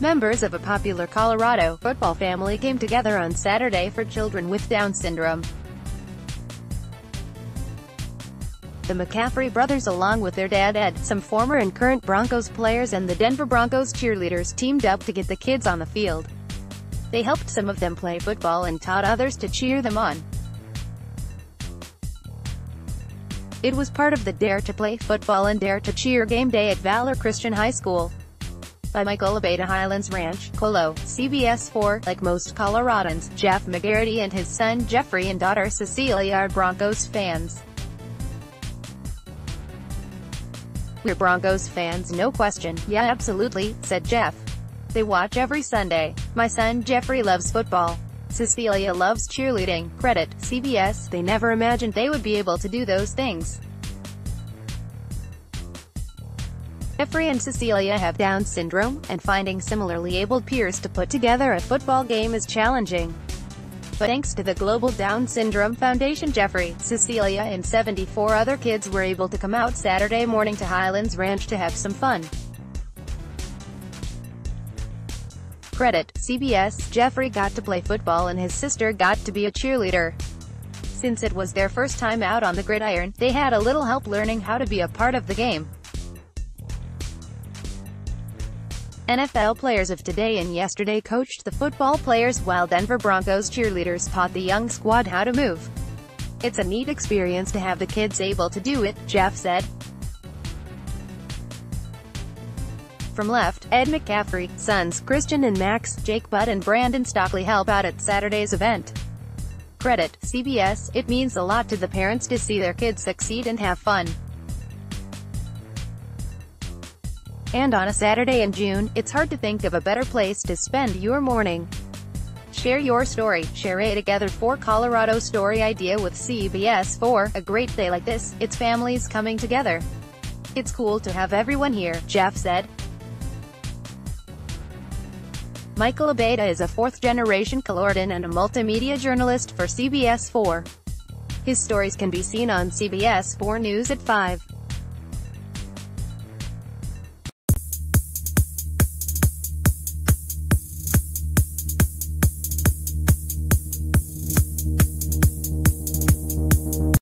Members of a popular Colorado football family came together on Saturday for children with Down syndrome. The McCaffrey brothers along with their dad Ed, some former and current Broncos players and the Denver Broncos cheerleaders teamed up to get the kids on the field. They helped some of them play football and taught others to cheer them on. It was part of the Dare to Play Football and Dare to Cheer game day at Valor Christian High School by Michael Abeyta Highlands Ranch, Colo, CBS 4. Like most Coloradans, Jeff McGarity and his son Jeffrey and daughter Cecilia are Broncos fans. We're Broncos fans no question, yeah absolutely, said Jeff. They watch every Sunday. My son Jeffrey loves football. Cecilia loves cheerleading. Credit, CBS, they never imagined they would be able to do those things. Jeffrey and Cecilia have Down syndrome, and finding similarly abled peers to put together a football game is challenging. But thanks to the Global Down Syndrome Foundation Jeffrey, Cecilia and 74 other kids were able to come out Saturday morning to Highlands Ranch to have some fun. Credit, CBS, Jeffrey got to play football and his sister got to be a cheerleader. Since it was their first time out on the gridiron, they had a little help learning how to be a part of the game. NFL players of today and yesterday coached the football players while Denver Broncos cheerleaders taught the young squad how to move. It's a neat experience to have the kids able to do it, Jeff said. From left, Ed McCaffrey, sons Christian and Max, Jake Butt and Brandon Stokley help out at Saturday's event. Credit, CBS, it means a lot to the parents to see their kids succeed and have fun. And on a Saturday in June, it's hard to think of a better place to spend your morning. Share your story, share a together for Colorado story idea with CBS 4, a great day like this, it's families coming together. It's cool to have everyone here, Jeff said. Michael Abeyta is a fourth-generation Coloradan and a multimedia journalist for CBS 4. His stories can be seen on CBS 4 News at 5.